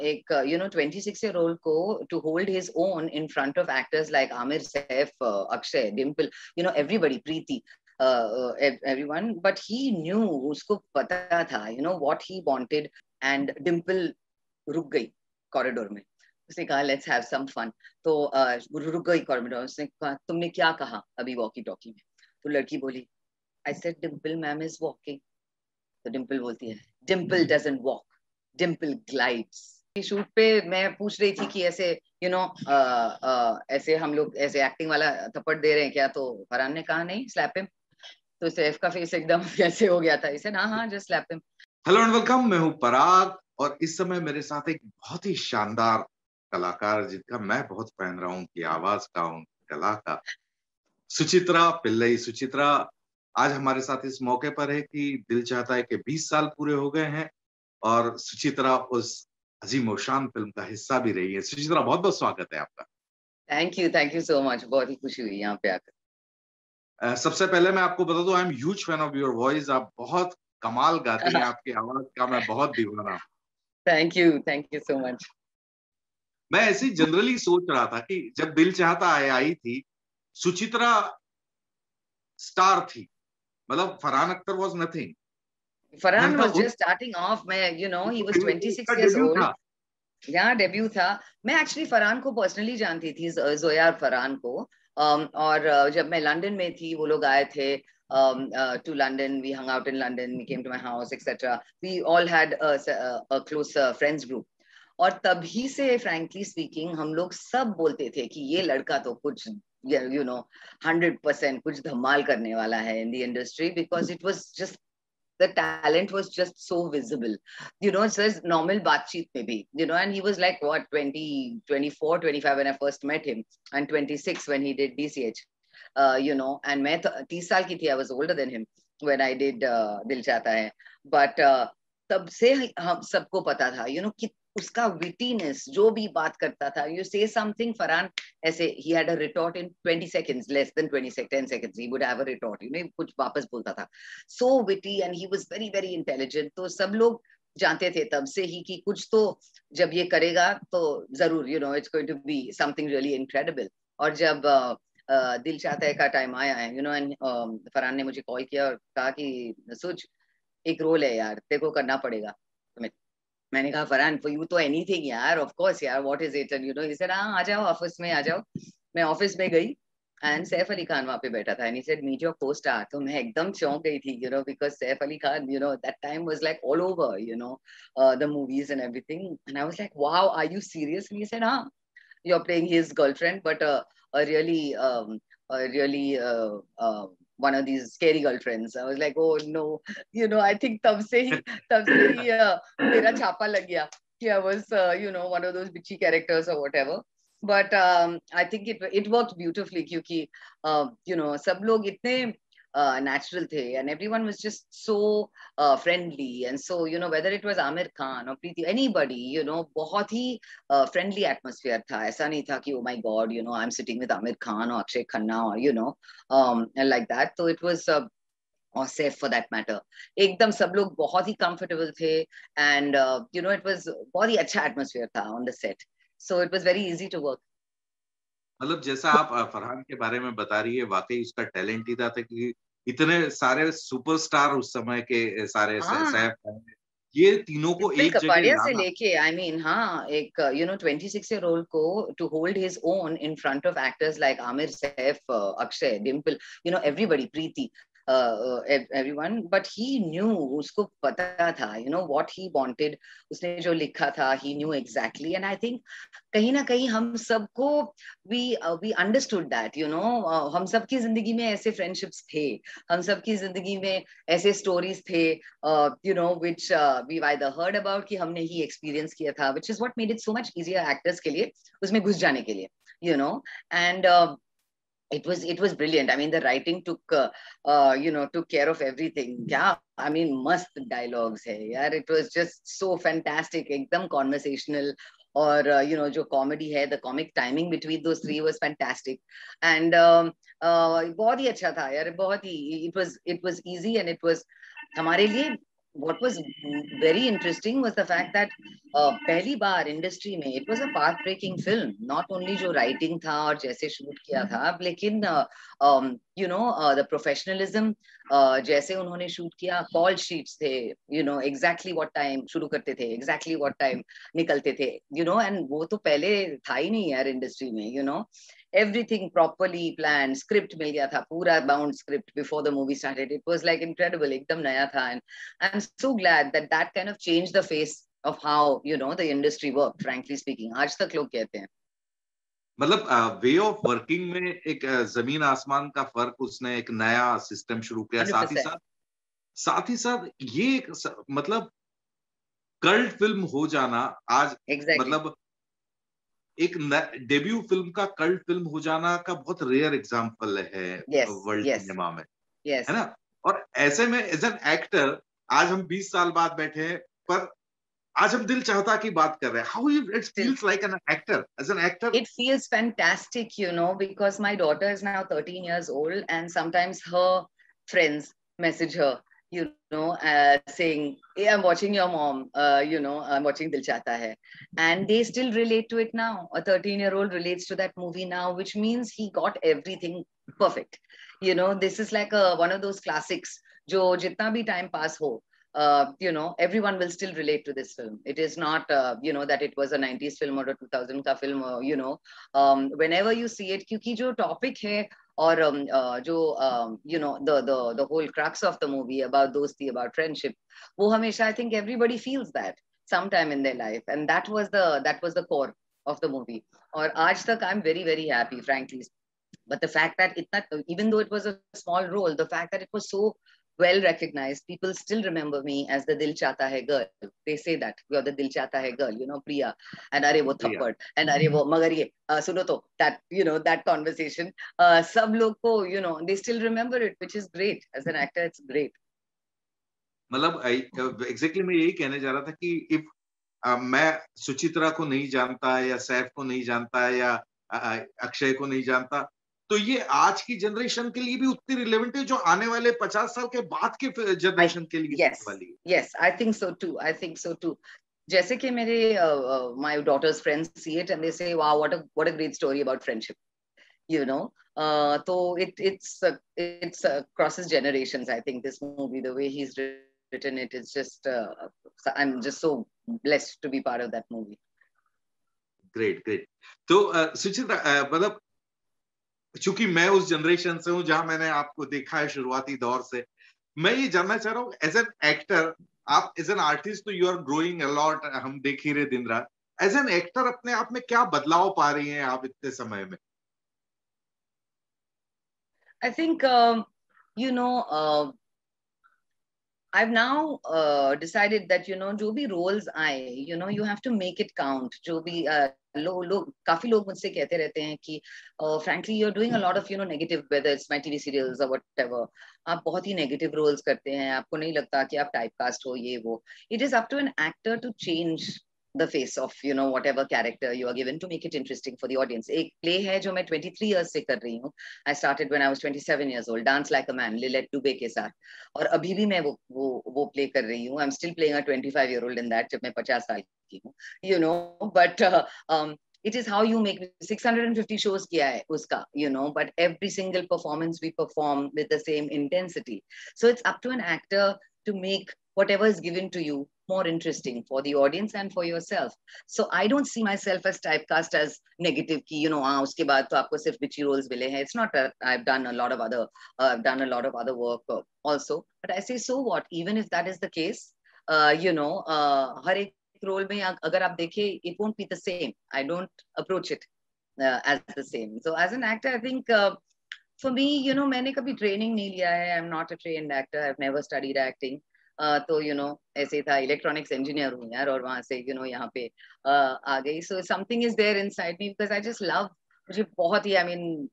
एक you know twenty six year old को to hold his own in front of actors like Aamir Saif Akshay Dimple you know everybody Preity every one but he knew उसको पता था you know what he wanted and Dimple रुक गई corridor में उसने कहा let's have some fun तो uh, रुक गई कॉरिडोर में उसने कहा तुमने क्या कहा अभी वॉकी टॉकी में तो लड़की बोली I said Dimple ma'am is walking Dimple बोलती है Dimple doesn't walk Dimple glides shoot पे मैं पूछ रही थी कि ऐसे you you know know, uh, uh, ऐसे हम लोग ऐसे एक्टिंग वाला थप्पड़ दे रहे हैं क्या? तो फरहान ने कहा नहीं स्लैप हिम तो सैफ का फेस एकदम कैसे हो गया था। इसे ना हाँ just slap him hello and welcome मैं हूँ पराग और इस समय मेरे साथ एक बहुत ही शानदार कलाकार जिनका मैं बहुत फ़ैन रहा हूँ उनकी आवाज़ का उनकी कला का। सुचित्रा पिल्लई सुचित्रा आज हमारे साथ इस मौके पर है कि दिल चाहता है कि 20 साल पूरे हो गए हैं और सुचित्रा उस अजीम ओशान फ़िल्म का हिस्सा भी रही है। सुचित्रा बहुत बहुत स्वागत है आपका। Thank you thank you so much बहुत ही खुशी हुई यहाँ पे आकर। uh, सबसे पहले मैं आपको बता दूँ I am huge fan of your voice आप बहुत कमाल गाती हैं आपकी आवाज़ का मैं बहुत दीवाना thank you thank you so much मैं ऐसे जनरली सोच रहा था कि जब दिल चाहता आए आई थी सुचित्रा स्टार थी। मतलब Farhan Akhtar was nothing Farhan was just starting off. मैं, you know, he was 26 years old. यहाँ डेब्यू था मैं एक्चुअली फरहान को पर्सनली जानती थी जोया फरहान को um, और जब मैं लंदन में थी वो लोग आए थे to London we hung out in London we came to my house etcetera we all had a close friends group और तभी से फ्रैंकली स्पीकिंग हम लोग सब बोलते थे कि ये लड़का तो कुछ यू नो हंड्रेड परसेंट कुछ धमाल करने वाला है in the industry because it was just the talent was just so visible. You know, it says normal baatcheet maybe, you know, and he was like, what, 20, 24, 25 when I first met him, and 26 when he did DCH, uh, you know, and मैं 30 साल की थी, I was older than him when I did uh, Dil Chahta Hai. But uh, तब से हम सबको पता था, you know, कि उसका विटीनेस जो भी बात करता था यू से समथिंग फरहान ऐसे ही had a retort in 20 seconds less than 20 10 seconds he would have a retort you know कुछ वापस बोलता था। So witty and he was very very intelligent तो सब लोग जानते थे तब से ही कि कुछ तो जब ये करेगा तो ज़रूर you know it's going to be something really incredible और जब uh, uh, दिल चाहता है का टाइम आया है यू नो एंड फरहान ने मुझे कॉल किया और कहा कि सोच एक रोल है यार तेरे को करना पड़ेगा। मैंने कहा, फरहान फॉर यू तो एनीथिंग यार ऑफ़ कोर्स यार what is it and you know he said हाँ, आ जाओ ऑफ़िस में, आ जाओ. मैं ऑफ़िस में गई एंड सैफ अली खान वहाँ पे बैठा था एंड मीट योर को-स्टार तो मैं एकदम चौंक गई थी you know because Saif Ali Khan you know that time was like all over you know the movies and everything and I was like wow are you serious he said हाँ you are playing his girlfriend but a really um, a really uh, uh, one of these scary girlfriends. I was like, oh no, you know, I think tab se hi, tab se hi uh, mera chapa lag gaya. I was, uh, you know, one of those bitchy characters or whatever. But um, I think it it worked beautifully क्योंकि uh, you know सब लोग इतने uh, natural the and everyone was just so uh, friendly and so you know whether it was Amir Khan or Preeti anybody you know बहुत ही uh, friendly atmosphere था ऐसा नहीं था कि oh my god you know I'm sitting with Amir Khan or Akshay Khanna or you know um, and like that so it was uh, or safe for that matter एकदम सब लोग बहुत ही comfortable थे and uh, you know it was बहुत ही अच्छा atmosphere था on the set so it was very easy to work मतलब जैसा आप फरहान के बारे में बता रही है वाकई उसका टैलेंट ही था कि इतने सारे सुपरस्टार उस समय के सारे हाँ. ये तीनों को एक जगह से लेके आई मीन हाँ एक यू नो 26 ईयर ओल्ड को to hold his own in front of actors like Aamir Saif Akshay Dimple you know everybody Preity everyone but he knew उसको पता था you know what he wanted उसने जो लिखा था he knew exactly and I think कहीं ना कहीं हम सबको we we understood that you know हम सब की ज़िंदगी में ऐसे फ्रेंडशिप्स थे हम सब की ज़िंदगी में ऐसे स्टोरीज थे you know which we why the heard about कि हमने ही एक्सपीरियंस किया था which is what made it so much easy actors के लिए उसमें घुस जाने के लिए you know and it was it was brilliant i mean the writing took uh, uh, you know took care of everything yeah i mean must dialogues hai yeah it was just so fantastic ekdam conversational or uh, you know jo comedy hai the comic timing between those three was fantastic and um, uh, बहुत ही अच्छा था यार बहुत ही it was it was easy and it was हमारे लिए what was very interesting was the fact that uh, पहली बार इंडस्ट्री में it was a path breaking film not only जो writing था और जैसे shoot किया था लेकिन uh, um, uh, the professionalism uh, जैसे उन्होंने shoot किया call sheets थे you know exactly what time शुरू करते थे exactly what time निकलते थे you know and वो तो पहले था ही नहीं यार इंडस्ट्री में you know everything properly planned script mil gaya tha pura bound script before the movie started it was like incredible ekdam naya tha and i'm so glad that that kind of changed the face of how you know the industry worked frankly speaking aaj tak log kehte hain मतलब way of working में एक ज़मीन आसमान का फ़र्क उसने एक नया सिस्टम शुरू किया साथ ही साथ साथ ही साथ ये एक मतलब कल्ट फ़िल्म हो जाना आज exactly. मतलब एक डेब्यू फ़िल्म का कल्ट फ़िल्म हो जाना का बहुत रेयर एग्ज़ाम्पल है yes, वर्ल्ड yes, सिनेमा में yes. है ना? और ऐसे में एज एन एक्टर आज हम 20 साल बाद बैठे हैं पर आज हम दिल चाहता की बात कर रहे हैं। How it feels like an actor as an actor it feels fantastic you know because my daughter is now 13 years old and sometimes her friends message her you know, uh, saying, hey, I'm watching your mom, uh, you know, I'm watching Dil Chata Hai. And they still relate to it now. A 13 year old relates to that movie now, which means he got everything perfect. You know, this is like a, one of those classics, jo jitna bhi time pass ho, uh, you know, everyone will still relate to this film. It is not, uh, you know, that it was a 90s film or a 2000 ka film, or, you know, um, whenever you see it, kyunki jo topic hai, or um, uh, जो um, you know the the the whole crux of the movie about dosti about friendship वो हमेशा I think everybody feels that sometime in their life and that was the that was the core of the movie और आज तक I'm very very happy frankly but the fact that it not even though it was a small role the fact that it was so well recognized. People still remember me as the Dil Chata Hai girl. They say that you're the Dil Chata Hai girl, you know, Priya, and Are wo thappad, and Are wo magar ye, uh, suno to, that, you know, that conversation. Uh, sab log ko, you know, they still remember it, which is great. As an actor, it's great. मतलब exactly मैं यही कहने जा रहा था कि if मैं सुचित्रा को नहीं जानता या सैफ को नहीं जानता या अक्षय को नहीं जानता तो ये आज की जनरेशन के लिए भी उतनी रिलेवेंट है जो आने वाले पचास साल के बाद के जनरेशन के लिए yes I think so too I think so too जैसे कि मेरे my daughter's friends see it and they say wow what what a great story about friendship you know तो it it's it's crosses generations I think this movie the way he is it is just I am just so blessed to be part of that movie great great तो सुचित्रा मतलब चूँकि मैं उस generation से हूँ जहाँ मैंने आपको देखा है शुरुआती दौर से, मैं ये जानना चाह रहा हूँ एज एन एक्टर आप एज एन आर्टिस्ट तो you are growing a lot हम देख ही रहे दिन रात। एज एन एक्टर अपने आप में क्या बदलाव पा रही हैं आप इतने समय में? I think you know I've now uh, decided that you know जो भी roles आए you know you have to make it count जो भी uh, लोग लोग काफ़ी लोग मुझसे कहते रहते हैं कि you're doing a lot of you know negative whether it's my TV serials or whatever आप बहुत ही negative roles करते हैं आपको नहीं लगता कि आप typecast हो ये वो it is up to an actor to change the face of you know whatever character you are given to make it interesting for the audience एक play है जो मैं 23 years से कर रही हूँ I started when I was 27 years old dance like a man Lilette Dubé के साथ और अभी भी मैं वो वो वो play कर रही हूँ I'm still playing a 25 year old in that जब मैं 50 साल की हूँ but uh, um, it is how you make 650 shows kiya hai uska you know but every single performance we perform with the same intensity so it's up to an actor to make whatever is given to you more interesting for the audience and for yourself. So I don't see myself as typecast as negative ki, you know, ah, uske baad to aapko sirf bitchy roles mile hain. It's not that I've done a lot of other, uh, I've done a lot of other work also. But I say, so what? Even if that is the case, uh, you know, uh, har ek role mein agar aap dekhe, it won't be the same. I don't approach it uh, as the same. So as an actor, I think uh, for me, you know, मैंने कभी training नहीं लिया है. I'm not a trained actor. I've never studied acting. तो you know ऐसे था electronics engineer हूँ यार, और वहाँ से यू नो यहाँ पे आ गई। So something is there inside me because I just love मुझे बहुत ही आई मीन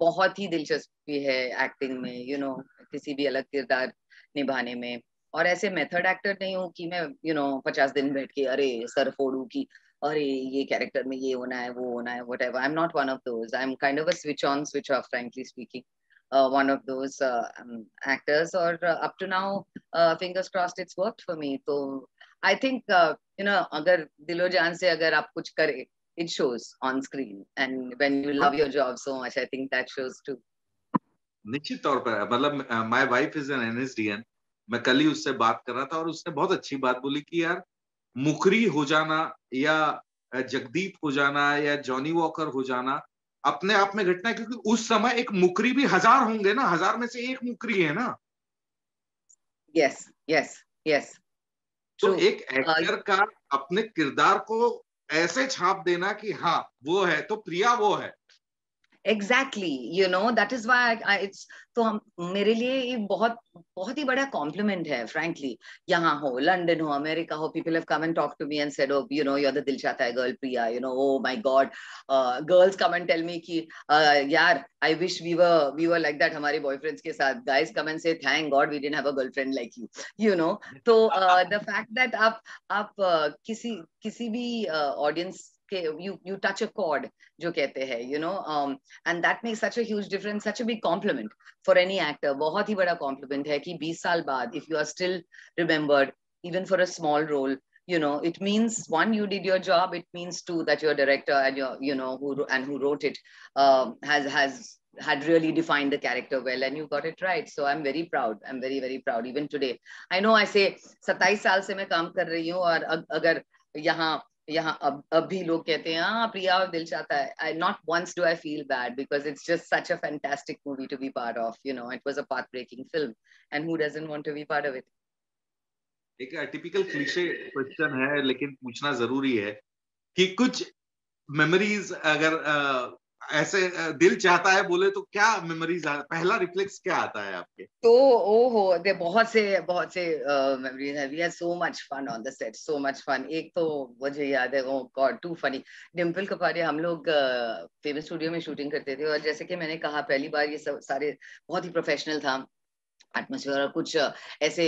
बहुत ही दिलचस्पी है एक्टिंग में यू नो किसी भी अलग किरदार निभाने में। और ऐसे मेथड एक्टर नहीं हूँ कि मैं यू नो पचास दिन बैठ के, अरे, सर फोड़ू की, अरे, ये कैरेक्टर में ये होना है, वो होना है whatever I am not one of those I am kind of a switch on switch off frankly speaking uh, one of those uh, um, actors or uh, up to now uh, fingers crossed it's worked for me so i think uh, you know agar dilo jaan se agar aap kuch kare it shows on screen and when you love your job so much i think that shows too निश्चित तौर पर मतलब my wife is an NSDian मैं कल ही उससे बात कर रहा था और उसने बहुत अच्छी बात बोली कि यार मुकरी हो जाना या जगदीप हो जाना या जॉनी वॉकर हो जाना अपने आप में घटना है क्योंकि उस समय एक मुकरी भी हज़ार होंगे ना हज़ार में से एक मुकरी है ना। यस यस यस तो एक एक्टर uh, का अपने किरदार को ऐसे छाप देना कि हाँ वो है तो प्रिया वो है। Exactly you know that is why it's तो हम मेरे लिए ये बहुत बहुत ही बड़ा कॉम्प्लीमेंट है फ्रैंकली यहाँ हो लंदन हो अमेरिका हो people have come and talk to me and said oh you know you are the Dil Chahta Hai girl Priya you know oh my god girls come and tell me कि uh, यार I wish we were we were like that हमारे boyfriends के साथ. Guys come and say thank god we didn't have a girlfriend like you you know तो the fact that आप आप uh, किसी किसी भी ऑडियंस uh, के you you touch a chord जो कहते हैं you know and that makes such a huge difference such a big compliment for any actor बहुत ही बड़ा कॉम्प्लीमेंट है कि 20 साल बाद if you are still remembered even for a small role you know it means one you did your job it means two that your director and your you know and who wrote it has has had really defined the character well, and you got it right. So, i'm very proud, i'm very very proud. Even today, i know i say 27 saal se main kaam kar rahi hu aur agar yahan यहाँ अब अब भी लोग कहते हैं हाँ Priya, Dil Chahta Hai. I not once do I feel bad because it's just such a fantastic movie to be part of you know it was a path breaking film and who doesn't want to be part of it एक typical cliche question है, लेकिन पूछना ज़रूरी है कि कुछ memories अगर ऐसे दिल चाहता है बोले तो क्या मेमोरीज पहला रिफ्लेक्स क्या आता है आपके? तो ओ हो दे, बहुत से बहुत से मेमोरीज है। We had so much fun on the set so much fun एक तो मुझे याद है ओ god too funny Dimple Kapadia हम लोग फ़ेमस स्टूडियो में शूटिंग करते थे और जैसे कि मैंने कहा, पहली बार ये सब सारे बहुत ही प्रोफेशनल था। एटमोसफियर और कुछ ऐसे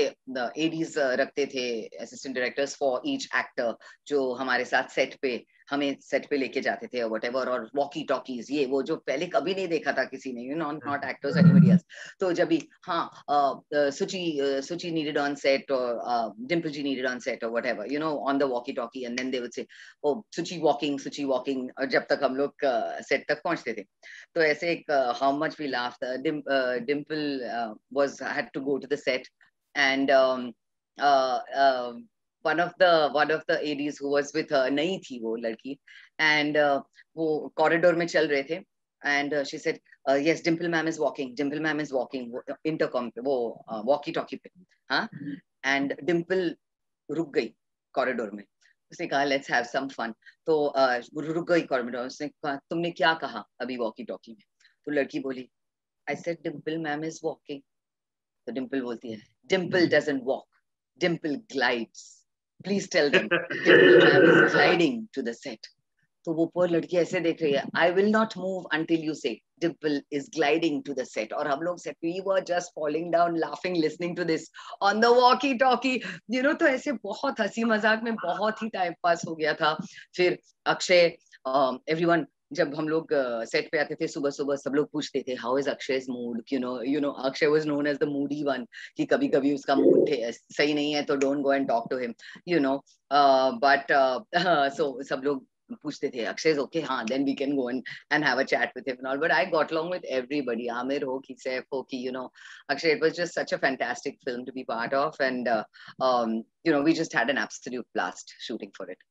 एडीज रखते थे assistant directors for each actor जो हमारे साथ सेट पे हमें सेट पे लेके जाते थे वट एवर और वॉकी टॉकीज ये वो जो पहले कभी नहीं देखा था किसी ने you know not actors anybody else तो जब भी हाँ सुची सुची नीडेड ऑन सेट और Dimple ji needed on set और whatever you know on the walkie talkie and then they would say oh Suchi walking सुची वॉकिंग जब तक हम लोग सेट तक पहुँचते थे। तो ऐसे एक how much we laugh Dimple was had to go to the set and of the one of the ADs who was with her नई थी वो लड़की and uh, वो corridor में चल रहे थे and uh, she said uh, yes Dimple ma'am is walking Dimple ma'am is walking intercom वो uh, walkie talkie pe पे हाँ and Dimple रुक गई corridor में उसने कहा लेट्स हैव सम फन तो uh, रुक गई कॉरिडोर उसने कहा तुमने क्या कहा अभी वॉकी टॉकी में तो लड़की बोली I said Dimple ma'am is walking तो डिम्पल बोलती है Dimple doesn't walk Dimple glides please tell sliding to the set तो वो पोर लड़की ऐसे देख रही है I will not move until you say Dimple is gliding to the set और हम लोग set we were just falling down laughing listening to this on the walkie talkie you know तो ऐसे बहुत हँसी मज़ाक में बहुत ही टाइम पास हो गया था। फिर अक्षय एवरीवन जब हम लोग सेट पे आते थे, सुबह सुबह सब लोग पूछते थे how is Akshay mood you know you know Akshay was known as the moody one कि कभी कभी उसका मूड सही नहीं है तो don't go and talk to him you know but so सब लोग पूछते थे अक्षय ओके हाँ then we can go and and have a chat with him all but I got long with everybody Aamir हो कि सैफ हो कि you know Akshay it was just such a fantastic film to be part of and you know we just had an absolute blast shooting for it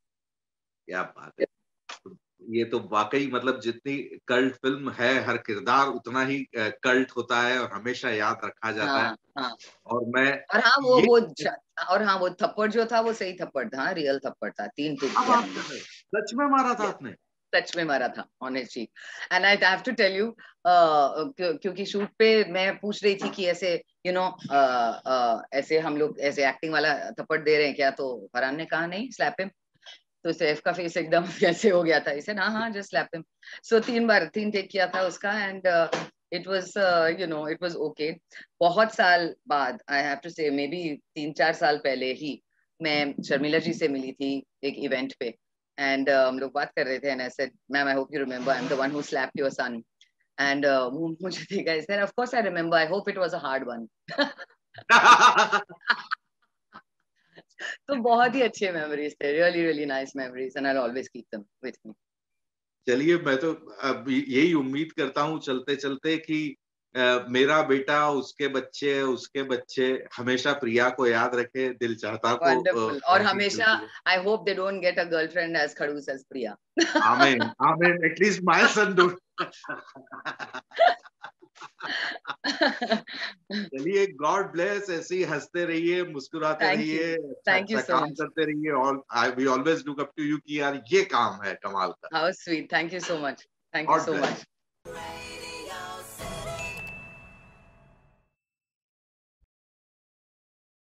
क्या बात है। ये तो वाकई मतलब जितनी कल्ट फ़िल्म है हर किरदार उतना ही कल्ट होता है और हमेशा याद रखा जाता हाँ, है। हाँ. और मैं और हाँ वो वो और हाँ वो थप्पड़ जो था वो सही थप्पड़ था रियल थप्पड़ था तीन सच में मारा था आपने? सच में मारा था honestly and I have to tell you क्योंकि शूट पे मैं पूछ रही थी कि ऐसे you you know know, uh, uh, ऐसे हम लोग ऐसे एक्टिंग वाला थप्पड़ दे रहे हैं क्या? तो फरहान ने कहा नहीं स्लैप हिम तो सैफ का फेस एकदम कैसे हो गया था इसे। ना हाँ जस्ट स्लैप हिम सो तीन बार तीन टेक किया था उसका and it was you know it was okay बहुत साल बाद आई हैव टू से मे बी तीन चार साल पहले ही मैं शर्मिला जी से मिली थी एक इवेंट पे। एंड uh, हम लोग बात कर रहे थे and I said ma'am I hope you remember I am the one who slapped your son uh, मुझे देखा said of course I remember I hope it was a hard one. तो बहुत ही अच्छे मेमोरीज थे really really nice memories and I always keep them with me चलिए मैं तो अब यही उम्मीद करता हूँ चलते चलते कि मेरा बेटा उसके बच्चे उसके बच्चे हमेशा प्रिया को याद रखे दिल चाहता को. और हमेशा I hope they don't get a girlfriend as खड़ूस एज प्रिया आमीन आमीन एटलीस्ट माय सन डोंट चलिए गॉड ब्लेस ऐसे ही हँसते रहिए मुस्कुराते रहिए थैंक यू काम करते रहिए और I we always look up to you कि यार ये काम है कमाल का। How sweet thank you so much thank you so much